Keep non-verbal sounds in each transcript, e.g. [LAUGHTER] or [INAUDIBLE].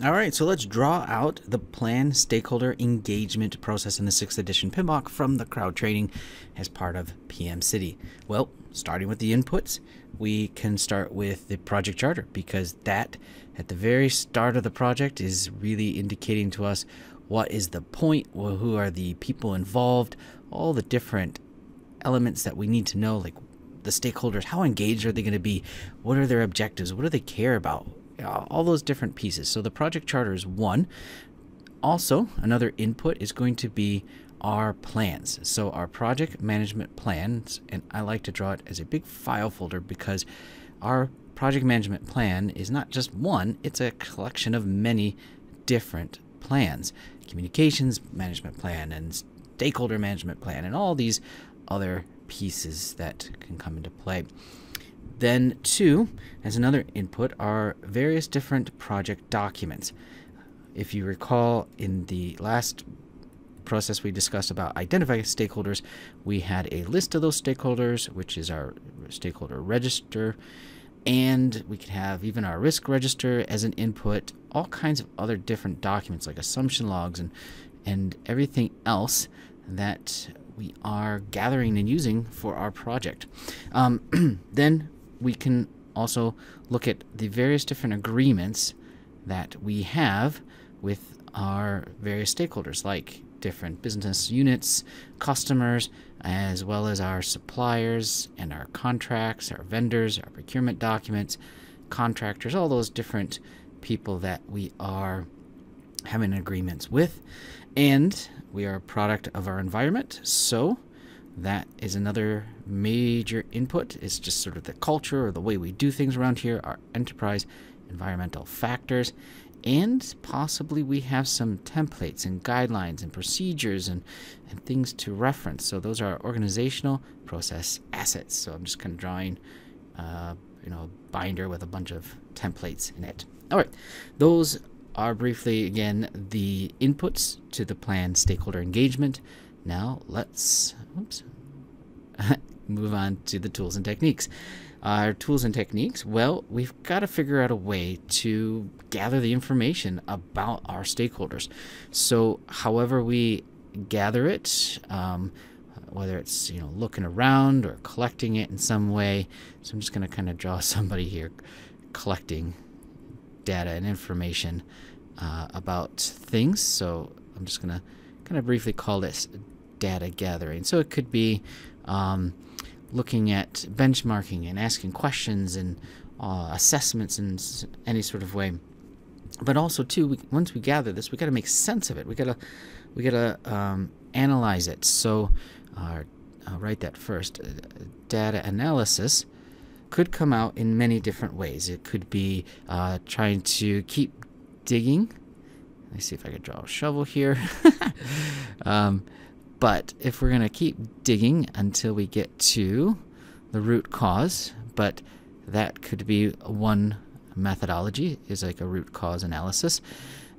All right, so let's draw out the plan stakeholder engagement process in the 6th edition PMBOK from the crowd training as part of PM City. Well, starting with the inputs, we can start with the project charter because that at the very start of the project is really indicating to us what is the point, who are the people involved, all the different elements that we need to know, like the stakeholders, how engaged are they going to be, what are their objectives, what do they care about, all those different pieces. So the project charter is one. Also, another input is going to be our plans. So our project management plans, and I like to draw it as a big file folder because our project management plan is not just one, it's a collection of many different plans. Communications management plan and stakeholder management plan and all these other pieces that can come into play. Then, two, as another input, are various different project documents. If you recall, in the last process we discussed about identifying stakeholders, we had a list of those stakeholders, which is our stakeholder register, and we could have even our risk register as an input, all kinds of other different documents like assumption logs and, and everything else that we are gathering and using for our project. Um, [CLEARS THROAT] then we can also look at the various different agreements that we have with our various stakeholders, like different business units, customers, as well as our suppliers and our contracts, our vendors, our procurement documents, contractors, all those different people that we are having agreements with. And we are a product of our environment, so that is another major input. It's just sort of the culture or the way we do things around here, our enterprise environmental factors, and possibly we have some templates and guidelines and procedures and, and things to reference. So those are organizational process assets. So I'm just kind of drawing, uh, you know, a binder with a bunch of templates in it. All right, those are briefly again the inputs to the plan stakeholder engagement. Now let's oops, [LAUGHS] move on to the tools and techniques. Our tools and techniques, well, we've got to figure out a way to gather the information about our stakeholders. So, however we gather it, um, whether it's you know looking around or collecting it in some way. So I'm just going to kind of draw [LAUGHS] somebody here collecting data and information uh, about things. So I'm just going to kind of briefly call this data gathering. So it could be um, looking at benchmarking and asking questions and uh, assessments in any sort of way. But also too, we, once we gather this, we got to make sense of it. We got to we got to um, analyze it. So uh, I'll write that first. Uh, data analysis could come out in many different ways. It could be uh, trying to keep digging. Let me see if I could draw a shovel here. [LAUGHS] um, but if we're going to keep digging until we get to the root cause, but that could be one methodology is like a root cause analysis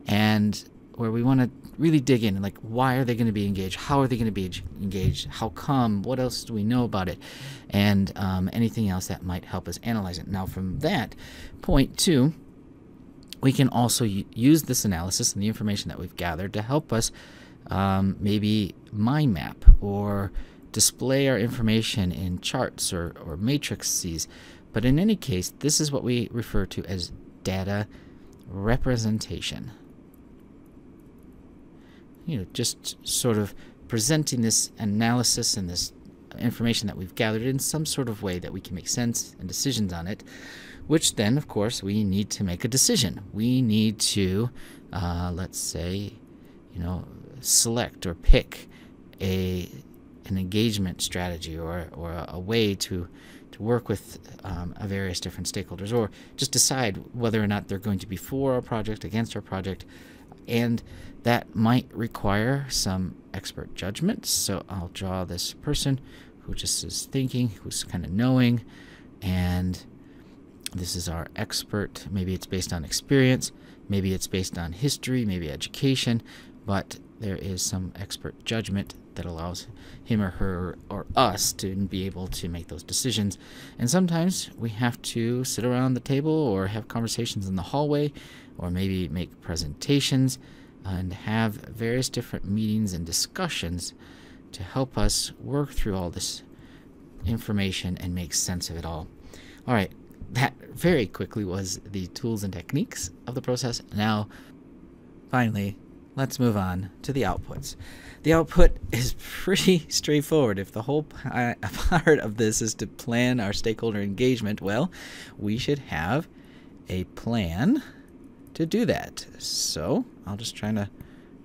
and where we want to really dig in like why are they going to be engaged? How are they going to be engaged? How come? What else do we know about it? And um, anything else that might help us analyze it. Now from that point two we can also use this analysis and the information that we've gathered to help us um, maybe mind map or display our information in charts or, or matrices. But in any case, this is what we refer to as data representation. You know, just sort of presenting this analysis and this information that we've gathered in some sort of way that we can make sense and decisions on it, which then, of course, we need to make a decision. We need to, uh, let's say, you know, select or pick a an engagement strategy or, or a way to to work with um, various different stakeholders or just decide whether or not they're going to be for our project against our project. And that might require some expert judgment. So I'll draw this person who just is thinking who's kind of knowing and this is our expert. Maybe it's based on experience maybe it's based on history maybe education but there is some expert judgment that allows him or her or us to be able to make those decisions. And sometimes we have to sit around the table or have conversations in the hallway or maybe make presentations and have various different meetings and discussions to help us work through all this information and make sense of it all. All right, that very quickly was the tools and techniques of the process. Now, finally, let's move on to the outputs. The output [LAUGHS] is pretty straightforward. If the whole uh, [LAUGHS] part of this is to plan our stakeholder engagement, well, we should have a plan to do that. So I'll just try to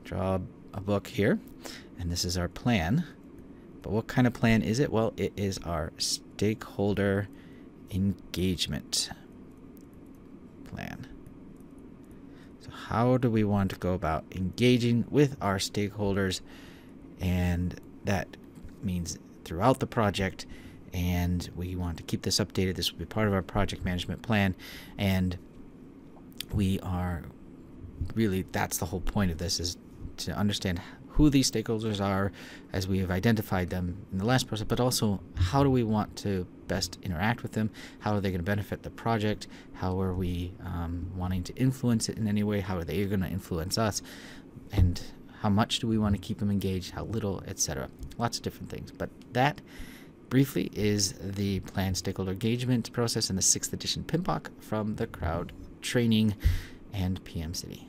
draw a book here, and this is our plan. But what kind of plan is it? Well, it is our stakeholder engagement plan. So how do we want to go about engaging with our stakeholders? And that means throughout the project and we want to keep this updated. This will be part of our project management plan and we are really that's the whole point of this is to understand who these stakeholders are as we have identified them in the last process, but also how do we want to best interact with them? How are they going to benefit the project? How are we um, wanting to influence it in any way? How are they going to influence us? And how much do we want to keep them engaged? How little, etc. Lots of different things. But that briefly is the planned stakeholder engagement process in the sixth edition PMBOK from the crowd training and PM City.